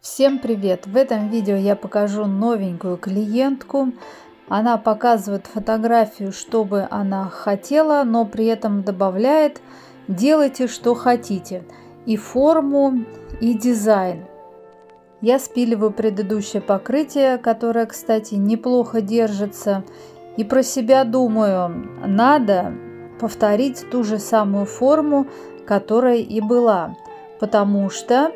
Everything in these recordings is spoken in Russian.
Всем привет! В этом видео я покажу новенькую клиентку. Она показывает фотографию, чтобы она хотела, но при этом добавляет «делайте, что хотите» и форму, и дизайн. Я спиливаю предыдущее покрытие, которое, кстати, неплохо держится. И про себя думаю, надо повторить ту же самую форму, которая и была. Потому что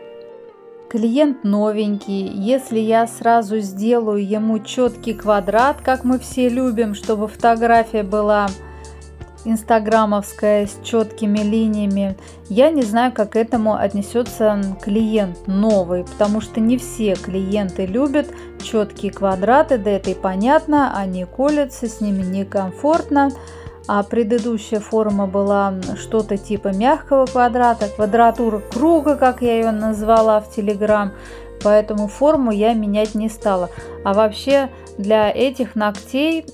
Клиент новенький, если я сразу сделаю ему четкий квадрат, как мы все любим, чтобы фотография была инстаграмовская с четкими линиями, я не знаю, как к этому отнесется клиент новый, потому что не все клиенты любят четкие квадраты, да это и понятно, они колятся, с ними некомфортно а предыдущая форма была что-то типа мягкого квадрата, квадратура круга, как я ее назвала в Телеграм, поэтому форму я менять не стала. А вообще для этих ногтей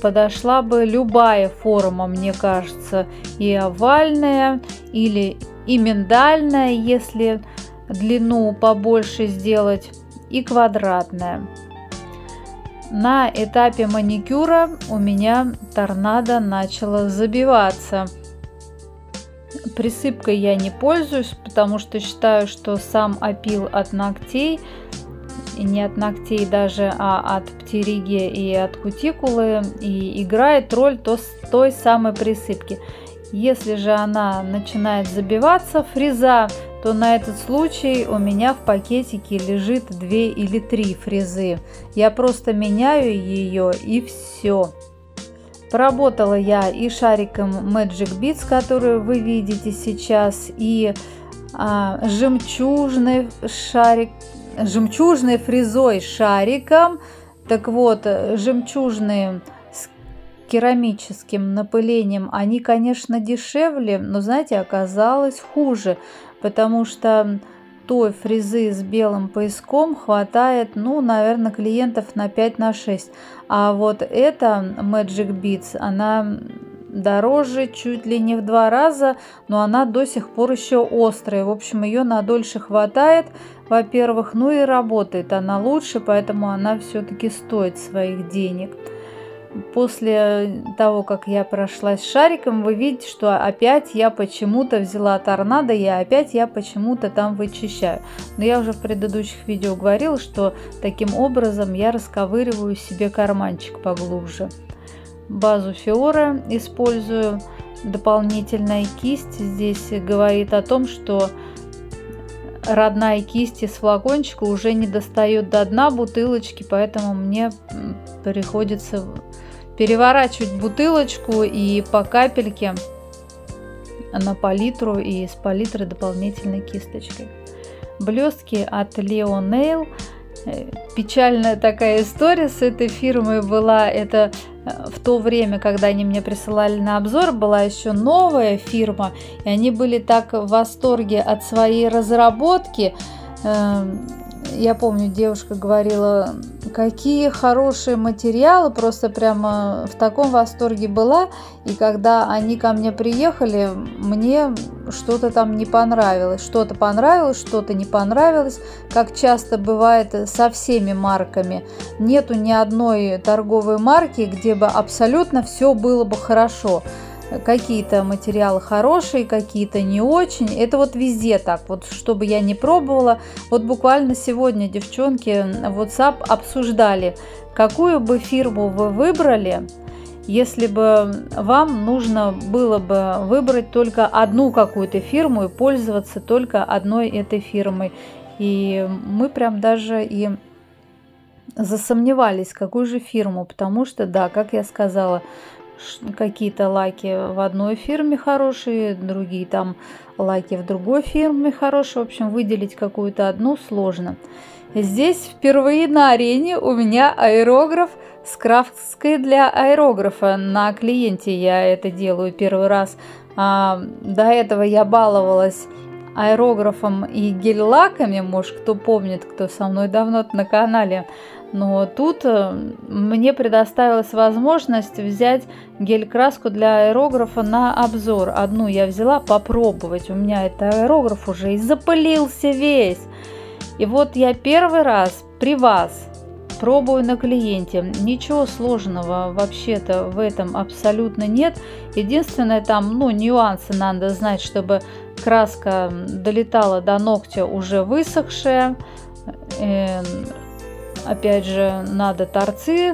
подошла бы любая форма, мне кажется, и овальная, или и миндальная, если длину побольше сделать, и квадратная. На этапе маникюра у меня торнадо начало забиваться. Присыпкой я не пользуюсь, потому что считаю, что сам опил от ногтей, и не от ногтей даже, а от птериги и от кутикулы, и играет роль то, той самой присыпки. Если же она начинает забиваться, фреза, то на этот случай у меня в пакетике лежит 2 или 3 фрезы. Я просто меняю ее и все. Поработала я и шариком Magic Beats, который вы видите сейчас, и а, жемчужный шарик, жемчужной фрезой шариком. Так вот, жемчужные с керамическим напылением, они, конечно, дешевле, но, знаете, оказалось хуже потому что той фрезы с белым пояском хватает, ну, наверное, клиентов на 5 на 6. А вот эта Magic Beats, она дороже чуть ли не в два раза, но она до сих пор еще острая. В общем, ее на дольше хватает, во-первых, ну и работает она лучше, поэтому она все-таки стоит своих денег после того, как я прошлась шариком, вы видите, что опять я почему-то взяла торнадо, и опять я почему-то там вычищаю. Но я уже в предыдущих видео говорила, что таким образом я расковыриваю себе карманчик поглубже. Базу Фиора использую. Дополнительная кисть здесь говорит о том, что родная кисть из флакончика уже не достает до дна бутылочки, поэтому мне приходится переворачивать бутылочку и по капельке на палитру и с палитры дополнительной кисточкой. Блестки от Leo Nail. Э, печальная такая история с этой фирмой была. Это э, в то время, когда они мне присылали на обзор, была еще новая фирма, и они были так в восторге от своей разработки. Я помню, девушка говорила, какие хорошие материалы, просто прямо в таком восторге была. И когда они ко мне приехали, мне что-то там не понравилось. Что-то понравилось, что-то не понравилось, как часто бывает со всеми марками. Нету ни одной торговой марки, где бы абсолютно все было бы хорошо какие-то материалы хорошие, какие-то не очень. Это вот везде так, вот чтобы я не пробовала. Вот буквально сегодня девчонки WhatsApp обсуждали, какую бы фирму вы выбрали, если бы вам нужно было бы выбрать только одну какую-то фирму и пользоваться только одной этой фирмой. И мы прям даже и засомневались, какую же фирму, потому что, да, как я сказала, какие-то лаки в одной фирме хорошие, другие там лаки в другой фирме хорошие. В общем, выделить какую-то одну сложно. Здесь впервые на арене у меня аэрограф с краской для аэрографа. На клиенте я это делаю первый раз. А, до этого я баловалась аэрографом и гель-лаками, может, кто помнит, кто со мной давно на канале. Но тут э, мне предоставилась возможность взять гель-краску для аэрографа на обзор. Одну я взяла попробовать. У меня этот аэрограф уже и запылился весь. И вот я первый раз при вас пробую на клиенте. Ничего сложного вообще-то в этом абсолютно нет. Единственное там, ну, нюансы надо знать, чтобы краска долетала до ногтя уже высохшая. Э, опять же, надо торцы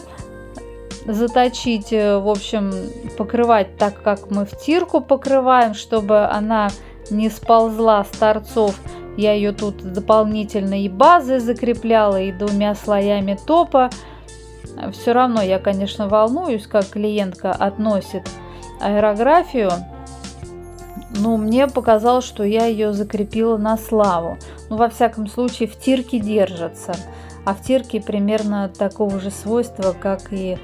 заточить, э, в общем, покрывать так, как мы в тирку покрываем, чтобы она не сползла с торцов. Я ее тут дополнительно и базой закрепляла, и двумя слоями топа. Все равно я, конечно, волнуюсь, как клиентка относит аэрографию. Но мне показалось, что я ее закрепила на славу. Ну, во всяком случае, в тирке держится. А в тирке примерно такого же свойства, как и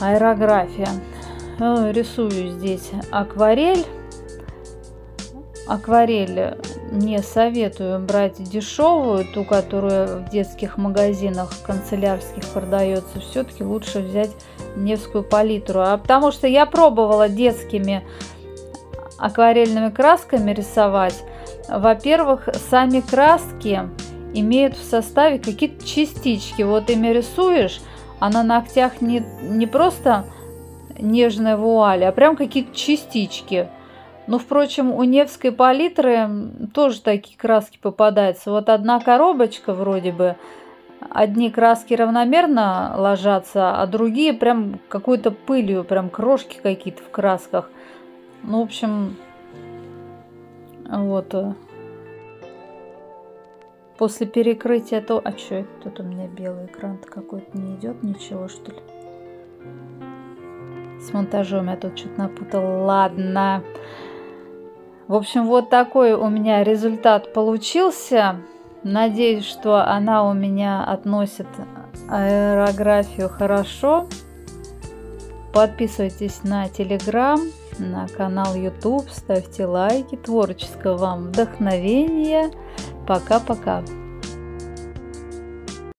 аэрография. Э, рисую здесь акварель. Акварель не советую брать дешевую, ту, которая в детских магазинах канцелярских продается. Все-таки лучше взять Невскую палитру. А потому что я пробовала детскими акварельными красками рисовать. Во-первых, сами краски имеют в составе какие-то частички. Вот ими рисуешь, а на ногтях не, не просто нежная вуаль, а прям какие-то частички. Ну, впрочем, у Невской палитры тоже такие краски попадаются. Вот одна коробочка вроде бы, одни краски равномерно ложатся, а другие прям какой-то пылью, прям крошки какие-то в красках. Ну, в общем, вот. После перекрытия то... А что это тут у меня белый экран какой-то не идет? Ничего, что ли? С монтажом я тут что-то напутал. Ладно. В общем, вот такой у меня результат получился. Надеюсь, что она у меня относит аэрографию хорошо. Подписывайтесь на телеграм, на канал YouTube, ставьте лайки. Творческого вам вдохновения. Пока-пока.